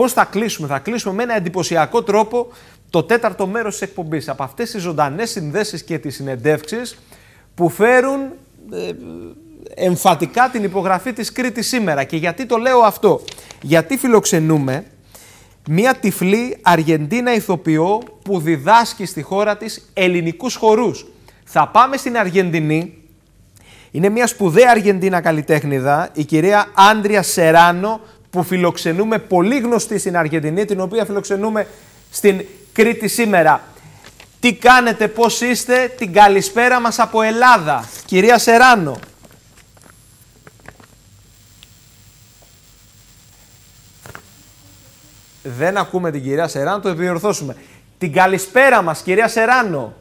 Πώς θα κλείσουμε, θα κλείσουμε με ένα εντυπωσιακό τρόπο το τέταρτο μέρος της εκπομπής. Από αυτές τις ζωντανές συνδέσεις και τις συνεντεύξεις που φέρουν ε, εμφατικά την υπογραφή της Κρήτης σήμερα. Και γιατί το λέω αυτό; Γιατί φιλοξενούμε μία τυφλή Αργεντίνα ηθοποιό που διδάσκει στη χώρα της ελληνικούς χορούς. Θα πάμε στην Αργεντινή. Είναι μια σπουδαία Αργεντίνα καλλιτέχνηδα, η κυρία Άντρια Σεράνο, που φιλοξενούμε πολύ γνωστή στην Αργεντινή, την οποία φιλοξενούμε στην Κρήτη σήμερα. Τι κάνετε, πώς είστε, την καλησπέρα μας από Ελλάδα. Κυρία Σεράνο. Δεν ακούμε την κυρία Σεράνο, το επιδιορθώσουμε. Την καλησπέρα μας, κυρία Σεράνο.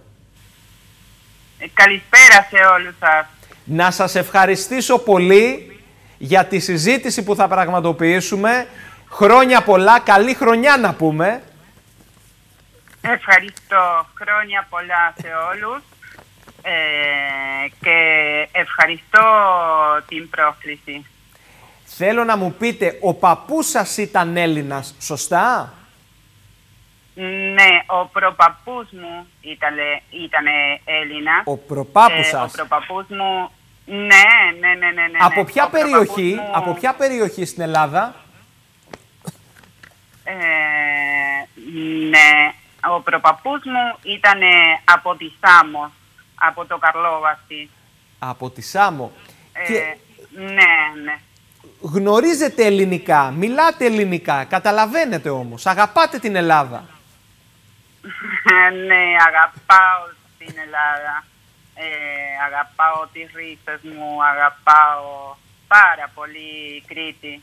Ε, καλησπέρα σε όλους σας. Να σας ευχαριστήσω πολύ για τη συζήτηση που θα πραγματοποιήσουμε. Χρόνια πολλά, καλή χρονιά να πούμε. Ευχαριστώ. Χρόνια πολλά σε όλους. Ε, και ευχαριστώ την πρόσκληση. Θέλω να μου πείτε, ο παππούς σας ήταν Έλληνας, σωστά; Ναι, ο προπαππούς μου ήταν, ήταν Έλληνα. Ο προπάπους Ε, ο σας. προπαππούς μου... Ναι, ναι, ναι, ναι, ναι. Από ναι. ποια Ο προπαππούς περιοχή, μου, από ποια περιοχή στην Ελλάδα; Ε, ναι, ο προπαππούς μου ήταν από τη Σάμος, από το Καρλόβαση. Από τη Σάμο. Ε, Και Ναι, ναι. γνωρίζετε ελληνικά, μιλάτε ελληνικά, καταλαβαίνετε όμως, αγαπάτε την Ελλάδα. ναι, αγαπάω την Ελλάδα. Ε, αγαπάω τις ρίζες μου, αγαπάω πάρα πολύ Κρήτη.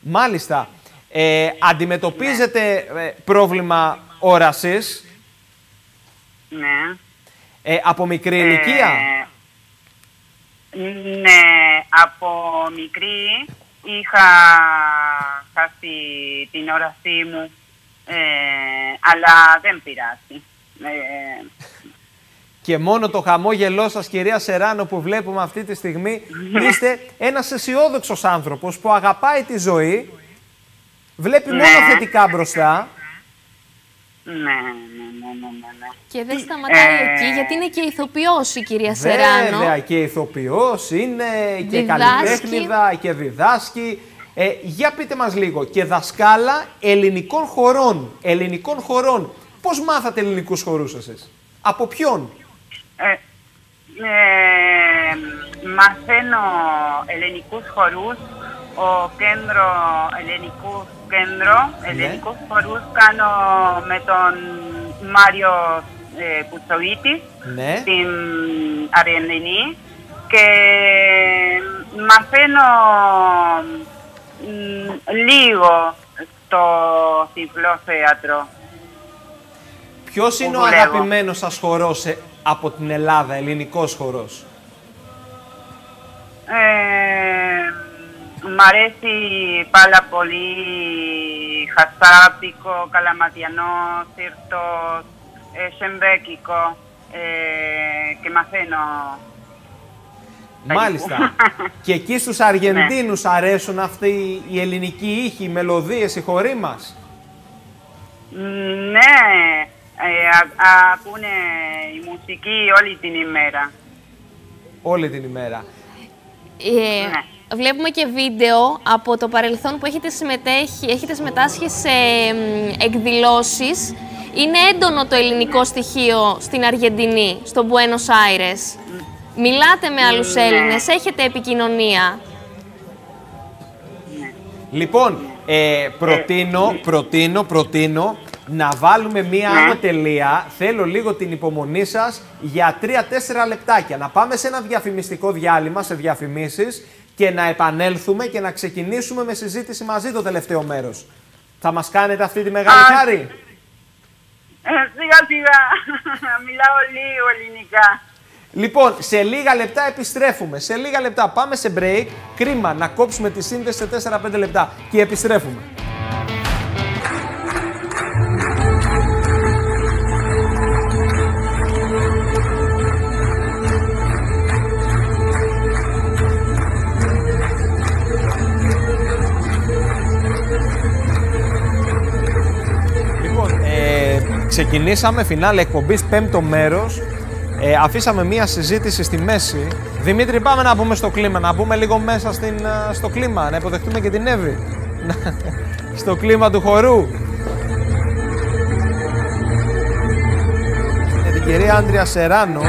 Μάλιστα. Ε, αντιμετωπίζετε ε, πρόβλημα όρασης; Ναι. ε, από μικρή ηλικία; Ε, ναι, από μικρή είχα χάσει την όρασή μου, ε, αλλά δεν πειράζει. Ε, Και μόνο το χαμόγελό σας, κυρία Σεράνο, που βλέπουμε αυτή τη στιγμή, είστε ένας αισιόδοξος άνθρωπος που αγαπάει τη ζωή, βλέπει μόνο Ναι. θετικά μπροστά. ναι, ναι, ναι, ναι, ναι, ναι. Και δεν σταματάει Ε, εκεί, γιατί είναι και ηθοποιός η κυρία Σεράνο. Βέβαια, και ηθοποιός είναι και Διδάσκει. καλλιτέχνηδα και διδάσκει. Ε, για πείτε μας λίγο, και δασκάλα ελληνικών χωρών. Ελληνικών χωρών. Πώς μάθατε ελληνικούς χορούς εσείς, από ποιον; Ε, ε, μαθαίνω ελληνικούς χορούς, ο κέντρο ελληνικούς κέντρο, ελληνικούς χορούς κάνω με τον Μάριο ε, Κουτσοβίτη Ναι. στην Αργεντινή και μαθαίνω μ, λίγο στο τυφλό θέατρο. Ποιος είναι ο δουλεύω. αγαπημένος σας χορός ε, από την Ελλάδα, ελληνικός χορός. Ε, μ' αρέσει πάρα πολύ χασάπικο, καλαματιανό, σύρτος, ε, σεμπέκικο ε, και μαθαίνω. Μάλιστα. και εκεί στους Αργεντίνους αρέσουν αυτοί οι ελληνικοί ήχοι, οι μελωδίες, οι χοροί μας; Ναι, ε, α- α- ακούνε η μουσική όλη την ημέρα. Όλη την ημέρα. Ε, Ναι. Βλέπουμε και βίντεο από το παρελθόν που έχετε, συμμετέχει, έχετε συμμετάσχει σε μ, εκδηλώσεις. Είναι έντονο το ελληνικό στοιχείο στην Αργεντινή, στο Buenos Aires. Μιλάτε με άλλους Ναι. Έλληνες, έχετε επικοινωνία. Λοιπόν, ε, προτείνω, προτείνω, προτείνω να βάλουμε μία Ναι. άνω τελεία. Θέλω λίγο την υπομονή σας για 3-4 λεπτάκια. Να πάμε σε ένα διαφημιστικό διάλειμμα, σε διαφημίσεις και να επανέλθουμε και να ξεκινήσουμε με συζήτηση μαζί το τελευταίο μέρος. Θα μας κάνετε αυτή τη μεγάλη Α, χάρη; Ε, σιγά σιγά, μιλάω λίγο ελληνικά. Λοιπόν, σε λίγα λεπτά επιστρέφουμε. Σε λίγα λεπτά πάμε σε break. Κρίμα να κόψουμε τη σύνδεση σε 4-5 λεπτά. Και επιστρέφουμε. Ξεκινήσαμε φινάλε εκπομπής, πέμπτο μέρος. Ε, αφήσαμε μία συζήτηση στη μέση. Δημήτρη, πάμε να μπούμε στο κλίμα, να μπούμε λίγο μέσα στην, ε, στο κλίμα, να υποδεχτούμε και την Εύη. στο κλίμα του χορού. Με την κυρία Άντρια Σεράνο,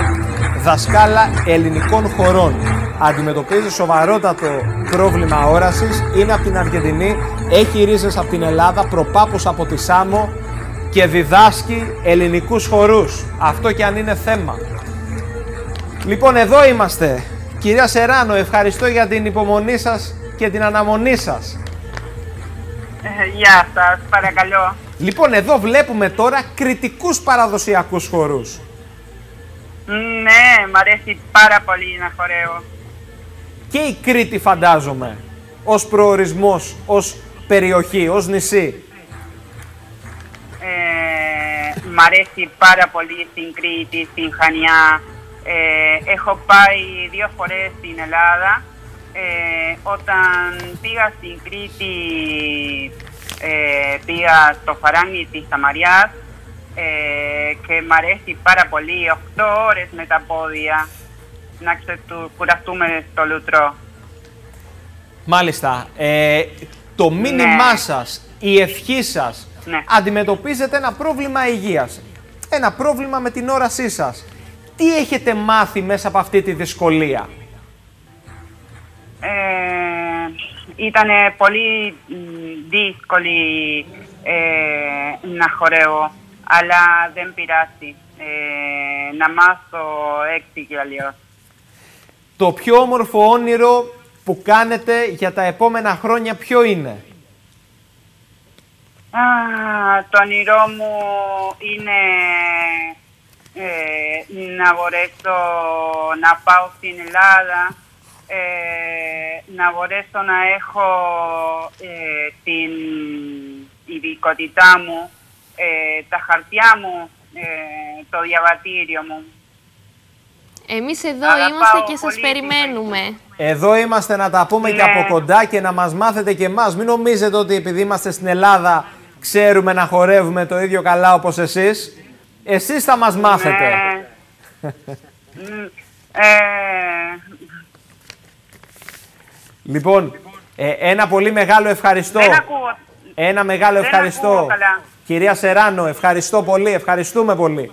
δασκάλα ελληνικών χωρών. Αντιμετωπίζει σοβαρότατο πρόβλημα όρασης, είναι από την Αργεντινή, έχει ρίζες από την Ελλάδα, προπάπους από τη Σάμο και διδάσκει ελληνικούς χορούς. Αυτό και αν είναι θέμα. Λοιπόν, εδώ είμαστε. Κυρία Σεράνο, ευχαριστώ για την υπομονή σας και την αναμονή σας. Ε, Γεια σας, παρακαλώ. Λοιπόν, εδώ βλέπουμε τώρα κριτικούς παραδοσιακούς χορούς. Ναι, μ' αρέσει πάρα πολύ να χορεύω. Και η Κρήτη φαντάζομαι, ως προορισμός, ως περιοχή, ως νησί. Μ' αρέσει πάρα πολύ στην Κρήτη, στην Χανιά. Ε, έχω πάει δύο φορές στην Ελλάδα. Ε, όταν πήγα στην Κρήτη, ε, πήγα στο φαράγγι της Σαμαριάς ε, και μ' αρέσει πάρα πολύ 8 ώρες με τα πόδια να ξεκουραστούμε στο λουτρό. Μάλιστα. Ε, το μήνυμά σας, η ευχή σας, Ναι. αντιμετωπίζετε ένα πρόβλημα υγείας. Ένα πρόβλημα με την όρασή σας. Τι έχετε μάθει μέσα από αυτή τη δυσκολία; Ε, ήταν πολύ μ, δύσκολη ε, να χορεύω, αλλά δεν πειράζει. Ε, να μάθω έτσι κι αλλιώς. Το πιο όμορφο όνειρο που κάνετε για τα επόμενα χρόνια ποιο είναι; Α, το όνειρό μου είναι ε, να μπορέσω να πάω στην Ελλάδα, ε, να μπορέσω να έχω ε, την ειδικότητά μου, ε, τα χαρτιά μου, ε, το διαβατήριο μου. Εμείς εδώ Αγαπάω είμαστε και σας πολύ την περιμένουμε. Εδώ είμαστε να τα πούμε και Ναι. από κοντά και να μας μάθετε και εμάς. Μην νομίζετε ότι επειδή είμαστε στην Ελλάδα ξέρουμε να χορεύουμε το ίδιο καλά όπως εσείς. Εσείς θα μας μάθετε. Ναι. Μ, ε, Λοιπόν, ε, ένα πολύ μεγάλο ευχαριστώ. δεν ακούω. Ένα μεγάλο Δεν ευχαριστώ. ακούω καλά. Κυρία Σεράνο, ευχαριστώ πολύ, ευχαριστούμε πολύ.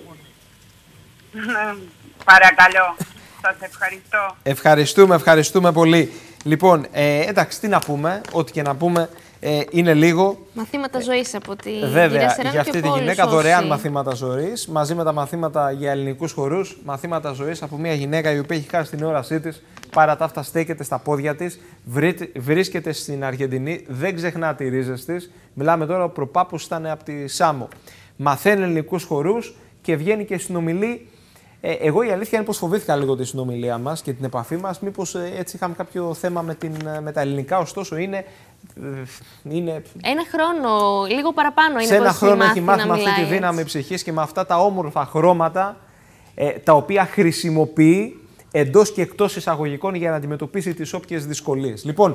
Παρακαλώ. Σας ευχαριστώ. Ευχαριστούμε, ευχαριστούμε πολύ. Λοιπόν, ε, εντάξει, τι να πούμε, ό,τι και να πούμε ε, είναι λίγο. Μαθήματα ζωής από τη κυρία Βέβαια, Σεράνο για και αυτή τη από γυναίκα όλους δωρεάν όσοι- μαθήματα ζωής, μαζί με τα μαθήματα για ελληνικούς χορούς, μαθήματα ζωής από μια γυναίκα η οποία έχει χάσει την όρασή της, παρά τα αυτά στέκεται στα πόδια της, βρίσκεται στην Αργεντινή, δεν ξεχνά τι ρίζες της. Μιλάμε τώρα, ο προπάπους ήταν από τη Σάμο. Μαθαίνει ελληνικούς χορούς και βγαίνει και συνομιλεί. Ε, εγώ η αλήθεια είναι πως φοβήθηκα λίγο τη συνομιλία μας και την επαφή μας. Μήπως έτσι είχαμε κάποιο θέμα με, την, ε, με τα ελληνικά, ωστόσο είναι. Ε, είναι Ένα χρόνο, λίγο παραπάνω είναι σε ένα πως χρόνο έχει μάθει να με αυτή τη μιλάει δύναμη έτσι. ψυχής και με αυτά τα όμορφα χρώματα ε, τα οποία χρησιμοποιεί εντός και εκτός εισαγωγικών για να αντιμετωπίσει τις όποιες δυσκολίες. Λοιπόν,